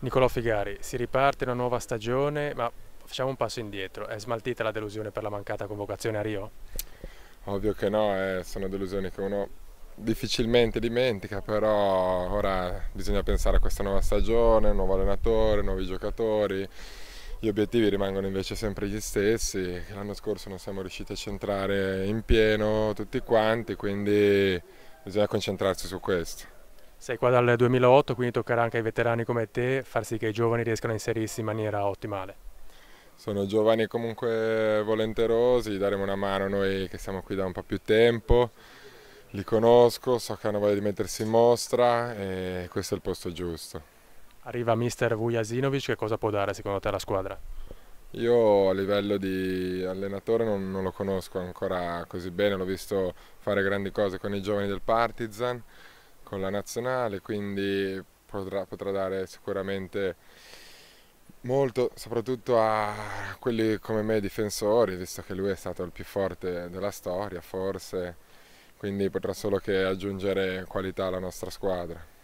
Nicolò Figari, si riparte una nuova stagione, ma facciamo un passo indietro. È smaltita la delusione per la mancata convocazione a Rio? Ovvio che no, eh, sono delusioni che uno difficilmente dimentica, però ora bisogna pensare a questa nuova stagione, nuovo allenatore, nuovi giocatori. Gli obiettivi rimangono invece sempre gli stessi, l'anno scorso non siamo riusciti a centrare in pieno tutti quanti, quindi bisogna concentrarsi su questo. Sei qua dal 2008, quindi toccherà anche ai veterani come te far sì che i giovani riescano a inserirsi in maniera ottimale. Sono giovani comunque volenterosi, daremo una mano noi che siamo qui da un po' più tempo. Li conosco, so che hanno voglia di mettersi in mostra e questo è il posto giusto. Arriva mister Vujasinovic, che cosa può dare secondo te alla squadra? Io a livello di allenatore non, non lo conosco ancora così bene, l'ho visto fare grandi cose con i giovani del Partizan con la nazionale, quindi potrà, potrà dare sicuramente molto, soprattutto a quelli come me difensori, visto che lui è stato il più forte della storia, forse, quindi potrà solo che aggiungere qualità alla nostra squadra.